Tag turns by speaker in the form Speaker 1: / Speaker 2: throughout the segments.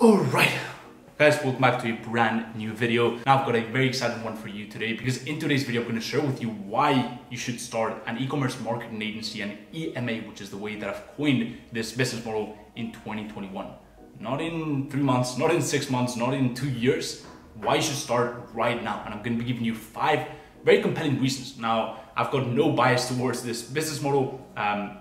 Speaker 1: Alright, guys, welcome back to a brand new video. Now I've got a very exciting one for you today because in today's video I'm going to share with you why you should start an e-commerce marketing agency, an EMA, which is the way that I've coined this business model in 2021. Not in three months, not in six months, not in two years. Why you should start right now. And I'm going to be giving you five very compelling reasons. Now, I've got no bias towards this business model. Um,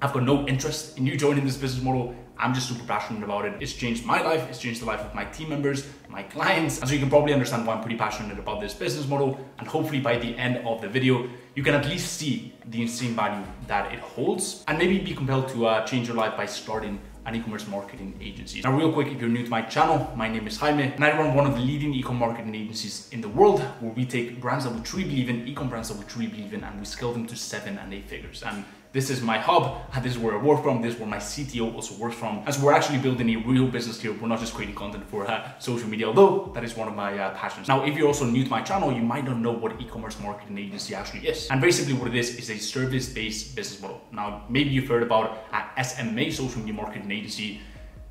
Speaker 1: I've got no interest in you joining this business model. I'm just super passionate about it. It's changed my life, it's changed the life of my team members, my clients. And so you can probably understand why I'm pretty passionate about this business model. And hopefully by the end of the video, you can at least see the insane value that it holds and maybe be compelled to uh, change your life by starting an e-commerce marketing agency. Now, real quick, if you're new to my channel, my name is Jaime, and I run one of the leading e-commerce marketing agencies in the world, where we take brands that we truly believe in, e-com brands that we truly believe in, and we scale them to seven and eight figures. And this is my hub, and this is where I work from, this is where my CTO also works from. As we're actually building a real business here, we're not just creating content for uh, social media, although that is one of my uh, passions. Now, if you're also new to my channel, you might not know what e-commerce marketing agency actually is. And basically what it is, is a service-based business model. Now, maybe you've heard about uh, SMMA, social media marketing agency,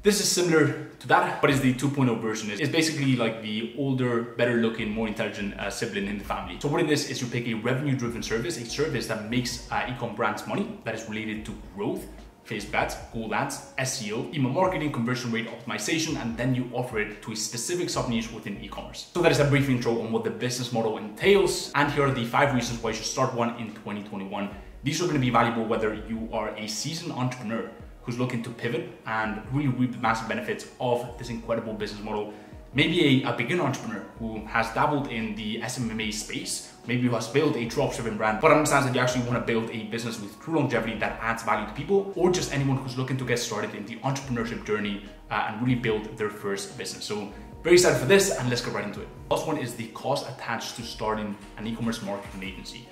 Speaker 1: this is similar to that, but it's the 2.0 version. It's basically like the older, better looking, more intelligent uh, sibling in the family. So what it is, is you pick a revenue driven service, a service that makes uh, e-com brands money that is related to growth, Facebook ads, Google ads, SEO, email marketing, conversion rate optimization, and then you offer it to a specific sub niche within e-commerce. So that is a brief intro on what the business model entails. And here are the five reasons why you should start one in 2021. These are going to be valuable whether you are a seasoned entrepreneur who's looking to pivot and really reap the massive benefits of this incredible business model. Maybe a, a beginner entrepreneur who has dabbled in the SMMA space, maybe who has built a dropshipping brand, but understands that you actually want to build a business with true longevity that adds value to people, or just anyone who's looking to get started in the entrepreneurship journey uh, and really build their first business. So very excited for this and let's get right into it. Last one is the cost attached to starting an e-commerce marketing agency.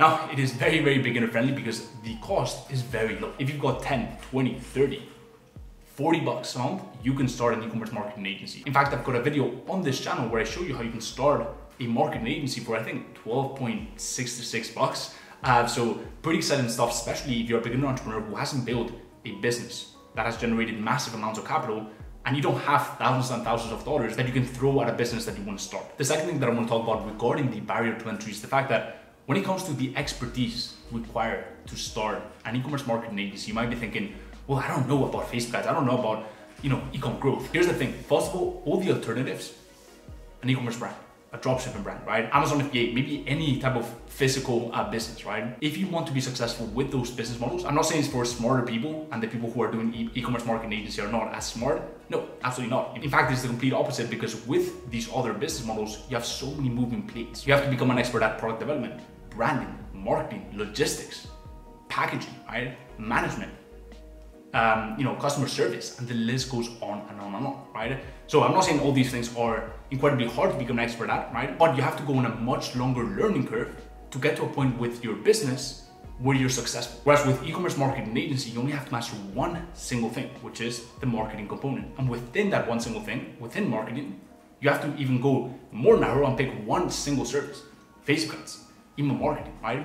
Speaker 1: Now, it is very, very beginner friendly because the cost is very low. If you've got 10, 20, 30, 40 bucks a month, you can start an e-commerce marketing agency. In fact, I've got a video on this channel where I show you how you can start a marketing agency for I think 12.66 bucks. Uh, so pretty exciting stuff, especially if you're a beginner entrepreneur who hasn't built a business that has generated massive amounts of capital and you don't have thousands and thousands of dollars that you can throw at a business that you want to start. The second thing that I want to talk about regarding the barrier to entry is the fact that when it comes to the expertise required to start an e-commerce marketing agency, you might be thinking, well, I don't know about Facebook ads. I don't know about, you know, e-com growth. Here's the thing. First of all, all the alternatives, an e-commerce brand, a dropshipping brand, right? Amazon FBA, maybe any type of physical uh, business, right? If you want to be successful with those business models, I'm not saying it's for smarter people and the people who are doing e-commerce marketing agency are not as smart. No, absolutely not. In fact, it's the complete opposite because with these other business models, you have so many moving plates. You have to become an expert at product development, branding, marketing, logistics, packaging, right? Management, um, you know, customer service, and the list goes on and on and on, right? So I'm not saying all these things are incredibly hard to become an expert at, right? But you have to go on a much longer learning curve to get to a point with your business where you're successful. Whereas with e-commerce marketing agency, you only have to master one single thing, which is the marketing component. And within that one single thing, within marketing, you have to even go more narrow and pick one single service, Facebook ads email marketing, right?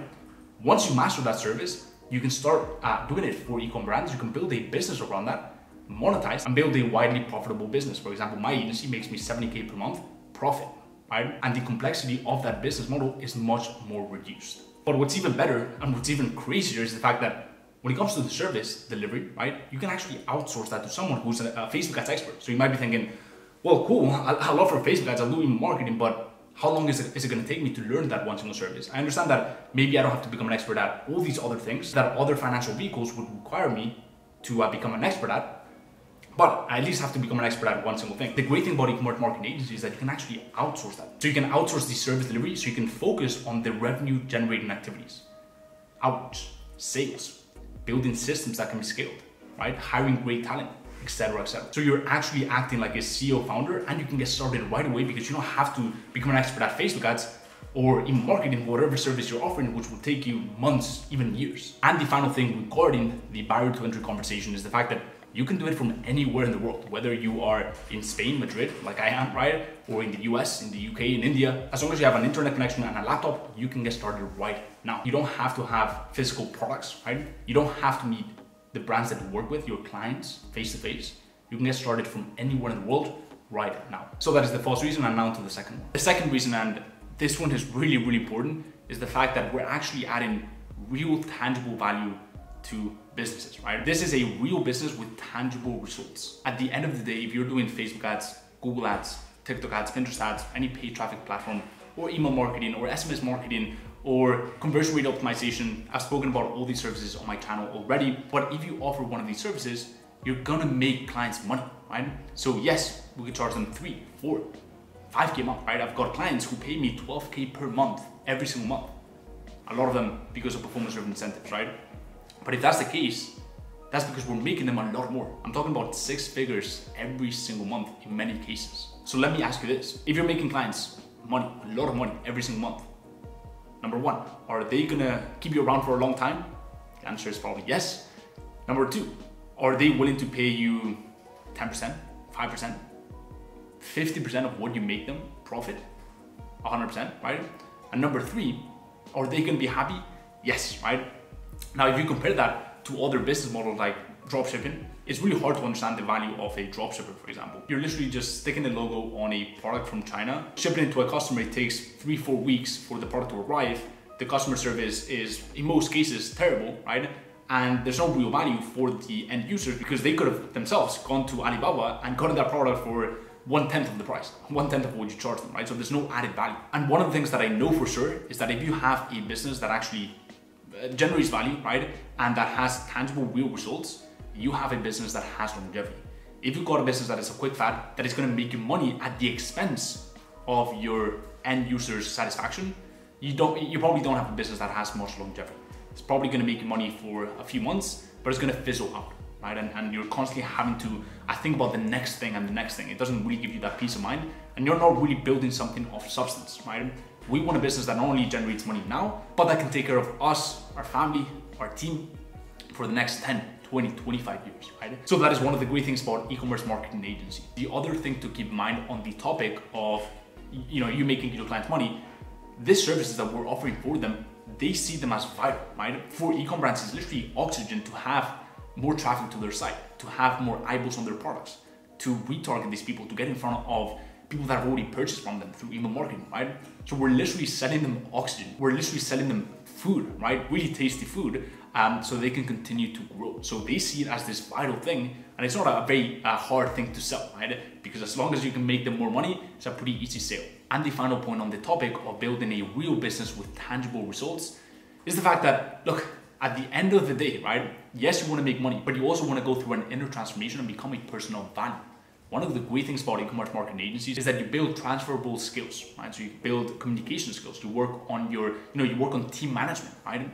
Speaker 1: Once you master that service, you can start uh, doing it for e-com brands. You can build a business around that, monetize, and build a widely profitable business. For example, my agency makes me 70k per month profit, right? And the complexity of that business model is much more reduced. But what's even better and what's even crazier is the fact that when it comes to the service delivery, right, you can actually outsource that to someone who's a, Facebook ads expert. So you might be thinking, well, cool, I, I love for Facebook ads, I'll do marketing, but how long is it, is it going to take me to learn that one single service? I understand that maybe I don't have to become an expert at all these other things that other financial vehicles would require me to uh, become an expert at, but I at least have to become an expert at one single thing. The great thing about e-commerce marketing agency is that you can actually outsource that. So you can outsource the service delivery so you can focus on the revenue generating activities, outreach, sales, building systems that can be scaled, right? Hiring great talent, etc etc so you're actually acting like a ceo founder and you can get started right away because you don't have to become an expert at facebook ads or in marketing whatever service you're offering which will take you months even years and the final thing regarding the barrier to entry conversation is the fact that you can do it from anywhere in the world, whether you are in Spain, Madrid, like I am, right? Or in the US, in the UK, in India. As long as you have an internet connection and a laptop, you can get started right now. You don't have to have physical products, right? You don't have to meet the brands that you work with, your clients, face to face. You can get started from anywhere in the world right now. So that is the first reason and now to the second one. The second reason, and this one is really, really important, is the fact that we're actually adding real tangible value to businesses, right? This is a real business with tangible results. At the end of the day, if you're doing Facebook ads, Google ads, TikTok ads, Pinterest ads, any paid traffic platform, or email marketing, or SMS marketing, or conversion rate optimization, I've spoken about all these services on my channel already. But if you offer one of these services, you're gonna make clients money, right? So yes, we could charge them three, four, 5k a month, right? I've got clients who pay me 12k per month every single month. A lot of them because of performance-driven incentives, right? But if that's the case, that's because we're making them a lot more. I'm talking about six figures every single month in many cases. So let me ask you this. If you're making clients money, a lot of money every single month, number one, are they gonna keep you around for a long time? The answer is probably yes. Number two, are they willing to pay you 10%, 5%, 50% of what you make them profit? 100%, right? And number three, are they gonna be happy? Yes, right? Now, if you compare that to other business models like dropshipping, it's really hard to understand the value of a dropshipper, for example. You're literally just sticking the logo on a product from China, shipping it to a customer, it takes three, four weeks for the product to arrive. The customer service is, in most cases, terrible, right? And there's no real value for the end users because they could have themselves gone to Alibaba and gotten that product for one tenth of the price, one tenth of what you charge them, right? So there's no added value. And one of the things that I know for sure is that if you have a business that actually Uh, generates value, right, and that has tangible real results, you have a business that has longevity. If you've got a business that is a quick fad, that is gonna make you money at the expense of your end user's satisfaction, you don't, you probably don't have a business that has much longevity. It's probably gonna make you money for a few months, but it's gonna fizzle out, right? And, and you're constantly having to I think about the next thing and the next thing. It doesn't really give you that peace of mind, and you're not really building something of substance, right? We want a business that not only generates money now, but that can take care of us, our family, our team for the next 10, 20, 25 years, right? So that is one of the great things about e-commerce marketing agency. The other thing to keep in mind on the topic of, you know, you making your clients money, these services that we're offering for them, they see them as vital, right? For e-com brands, it's literally oxygen to have more traffic to their site, to have more eyeballs on their products, to retarget these people, to get in front of people that have already purchased from them through email marketing, right? So we're literally selling them oxygen. We're literally selling them food, right? Really tasty food, um, so they can continue to grow. So they see it as this vital thing, and it's not a very uh, hard thing to sell, right? Because as long as you can make them more money, it's a pretty easy sale. And the final point on the topic of building a real business with tangible results is the fact that, look, at the end of the day, right? Yes, you want to make money, but you also want to go through an inner transformation and become a person of value. One of the great things about e-commerce marketing agencies is that you build transferable skills, right? So you build communication skills. You work on your, you know, you work on team management, right?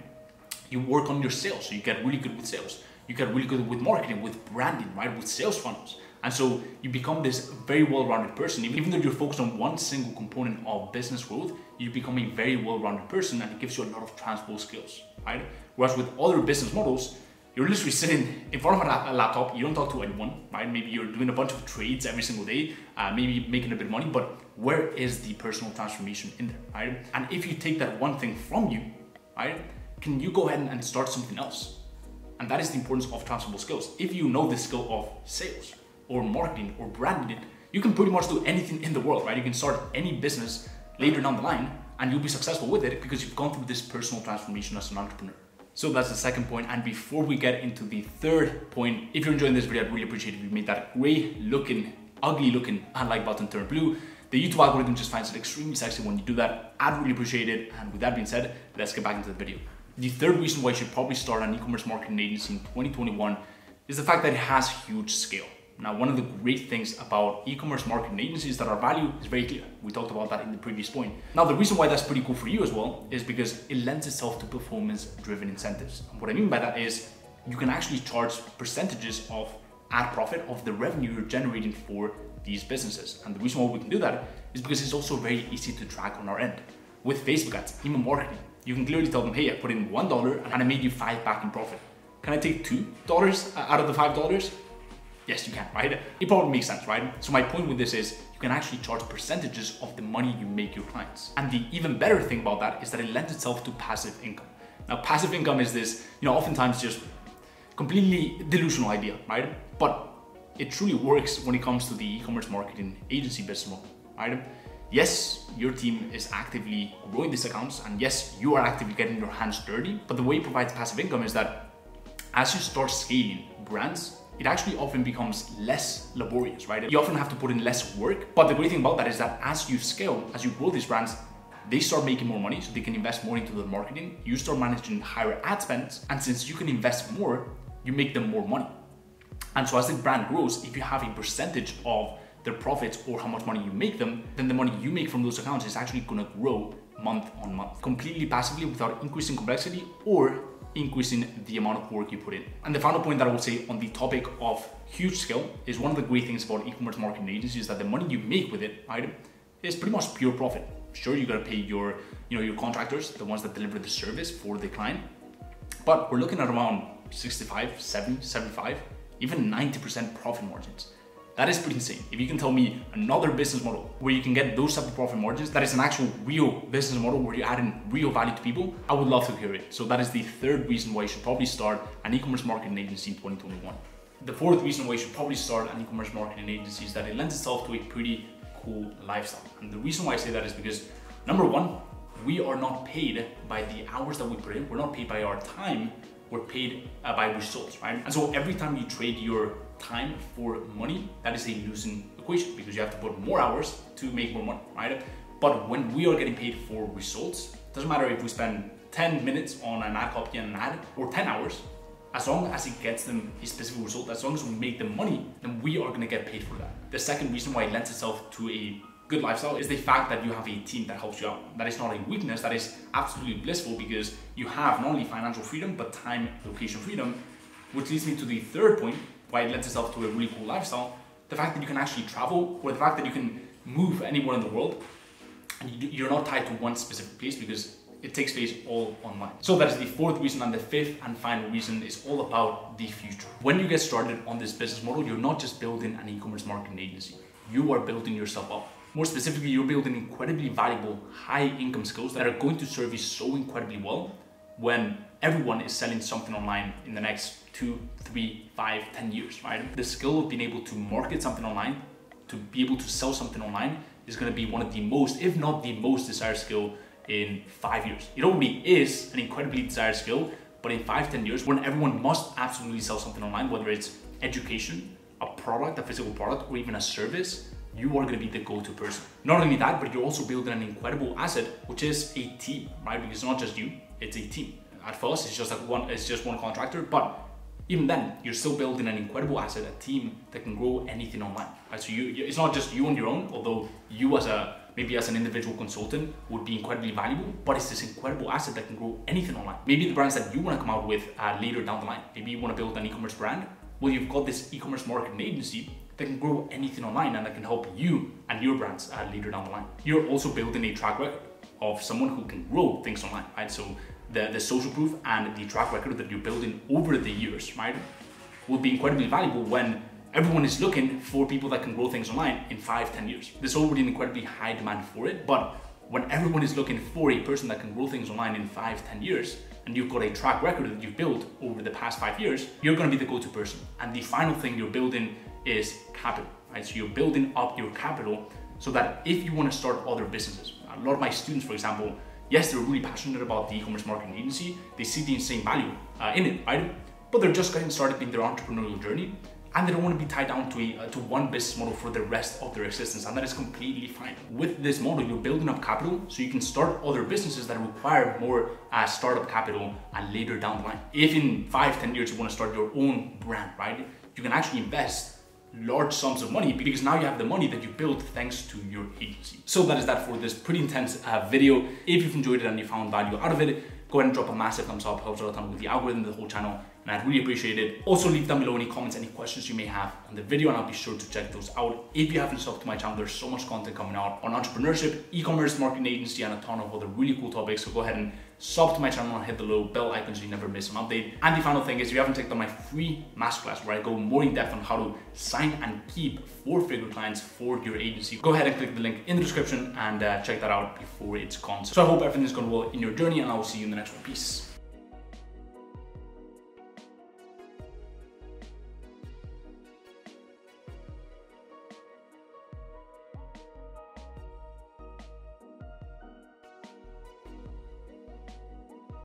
Speaker 1: You work on your sales, so you get really good with sales. You get really good with marketing, with branding, right? With sales funnels. And so you become this very well-rounded person. Even though you're focused on one single component of business growth, you become a very well-rounded person and it gives you a lot of transferable skills, right? Whereas with other business models, you're literally sitting in front of a laptop, you don't talk to anyone, right? Maybe you're doing a bunch of trades every single day, uh, maybe making a bit of money, but where is the personal transformation in there, right? And if you take that one thing from you, right, can you go ahead and start something else? And that is the importance of transferable skills. If you know the skill of sales, or marketing or branding, you can pretty much do anything in the world, right? You can start any business later down the line and you'll be successful with it because you've gone through this personal transformation as an entrepreneur. So that's the second point. And before we get into the third point, if you're enjoying this video, I'd really appreciate if you made that gray looking, ugly looking like button turn blue. The YouTube algorithm just finds it extremely sexy when you do that. I'd really appreciate it. And with that being said, let's get back into the video. The third reason why you should probably start an e-commerce marketing agency in 2021 is the fact that it has huge scale. Now, one of the great things about e-commerce marketing agencies is that our value is very clear. We talked about that in the previous point. Now, the reason why that's pretty cool for you as well is because it lends itself to performance-driven incentives. And what I mean by that is you can actually charge percentages of ad profit of the revenue you're generating for these businesses. And the reason why we can do that is because it's also very easy to track on our end. With Facebook ads, email marketing, you can clearly tell them, hey, I put in $1 and I made you five back in profit. Can I take $2 out of the $5? Yes, you can, right? It probably makes sense, right? So my point with this is you can actually charge percentages of the money you make your clients. And the even better thing about that is that it lends itself to passive income. Now, passive income is this, you know, oftentimes just completely delusional idea, right? But it truly works when it comes to the e-commerce marketing agency business model, right? Yes, your team is actively growing these accounts, and yes, you are actively getting your hands dirty. But the way it provides passive income is that as you start scaling brands, it actually often becomes less laborious, right? You often have to put in less work. But the great thing about that is that as you scale, as you grow these brands, they start making more money so they can invest more into the marketing. You start managing higher ad spends. And since you can invest more, you make them more money. And so as the brand grows, if you have a percentage of their profits or how much money you make them, then the money you make from those accounts is actually gonna grow month on month, completely passively without increasing complexity or increasing the amount of work you put in. And the final point that I would say on the topic of huge scale is one of the great things about e-commerce marketing agencies is that the money you make with it, right, is pretty much pure profit. Sure, you gotta pay your, you know, your contractors, the ones that deliver the service for the client, but we're looking at around 65, 70, 75, even 90% profit margins. That is pretty insane. If you can tell me another business model where you can get those type of profit margins, that is an actual real business model where you're adding real value to people, I would love to hear it. So that is the third reason why you should probably start an e-commerce marketing agency in 2021. The fourth reason why you should probably start an e-commerce marketing agency is that it lends itself to a pretty cool lifestyle. And the reason why I say that is because number one, we are not paid by the hours that we put in. We're not paid by our time. We're paid uh, by results, right? And so every time you trade your time for money, that is a losing equation because you have to put more hours to make more money, right? But when we are getting paid for results, it doesn't matter if we spend 10 minutes on an ad copy and an ad or 10 hours, as long as it gets them a specific result, as long as we make them money, then we are gonna get paid for that. The second reason why it lends itself to a good lifestyle is the fact that you have a team that helps you out. That is not a weakness, that is absolutely blissful because you have not only financial freedom, but time, location freedom, which leads me to the third point, why it lends itself to a really cool lifestyle. The fact that you can actually travel, or the fact that you can move anywhere in the world, and you're not tied to one specific place because it takes place all online. So that is the fourth reason and the fifth and final reason is all about the future. When you get started on this business model, you're not just building an e-commerce marketing agency. You are building yourself up. More specifically, you're building incredibly valuable high income skills that are going to serve you so incredibly well when everyone is selling something online in the next two, three, five, ten years, right? The skill of being able to market something online, to be able to sell something online is gonna be one of the most, if not the most desired skill in five years. It already is an incredibly desired skill, but in five, ten years, when everyone must absolutely sell something online, whether it's education, a product, a physical product, or even a service, you are going to be the go-to person. Not only that, but you're also building an incredible asset, which is a team, right? Because it's not just you, it's a team. At first, it's just like one, it's just one contractor, but even then, you're still building an incredible asset, a team that can grow anything online. Right? So you, it's not just you on your own, although you as a maybe as an individual consultant would be incredibly valuable, but it's this incredible asset that can grow anything online. Maybe the brands that you want to come out with uh, later down the line. Maybe you want to build an e-commerce brand. Well, you've got this e-commerce marketing agency that can grow anything online and that can help you and your brands uh, later down the line. You're also building a track record of someone who can grow things online, right? So the, the social proof and the track record that you're building over the years, right, will be incredibly valuable when everyone is looking for people that can grow things online in five, ten years. There's already an incredibly high demand for it, but when everyone is looking for a person that can grow things online in five, ten years, and you've got a track record that you've built over the past five years, you're gonna be the go-to person. And the final thing you're building is capital, right? So you're building up your capital so that if you wanna start other businesses, a lot of my students, for example, yes, they're really passionate about the e-commerce marketing agency, they see the insane value uh, in it, right? But they're just getting started in their entrepreneurial journey and they don't want to be tied down to, a, uh, to one business model for the rest of their existence and that is completely fine. With this model you're building up capital so you can start other businesses that require more uh, startup capital and later down the line. If in five ten years you want to start your own brand right you can actually invest large sums of money because now you have the money that you built thanks to your agency. So that is that for this pretty intense uh, video. If you've enjoyed it and you found value out of it, go ahead and drop a massive thumbs up, helps a lot with the algorithm, the whole channel, and I'd really appreciate it. Also leave down below any comments, any questions you may have on the video, and I'll be sure to check those out. If you haven't subbed to my channel, there's so much content coming out on entrepreneurship, e-commerce, marketing agency, and a ton of other really cool topics. So go ahead and sub to my channel and hit the little bell icon so you never miss an update. And the final thing is, if you haven't out my free masterclass where I go more in depth on how to sign and keep four-figure clients for your agency, go ahead and click the link in the description and uh, check that out before it's gone. So I hope everything's going well in your journey, and I will see you in the next one. Peace.